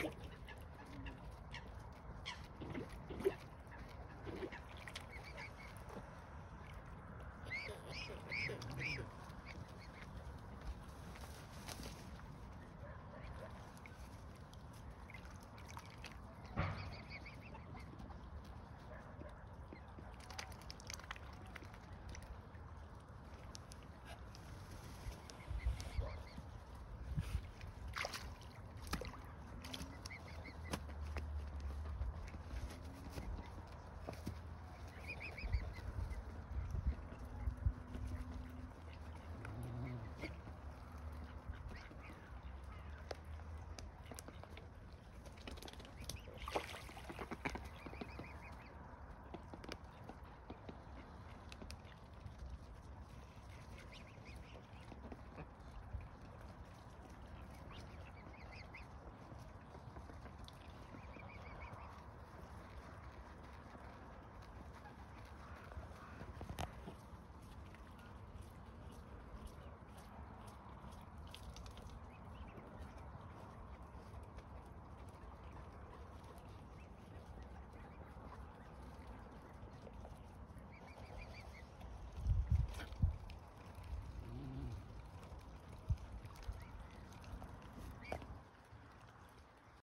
Click.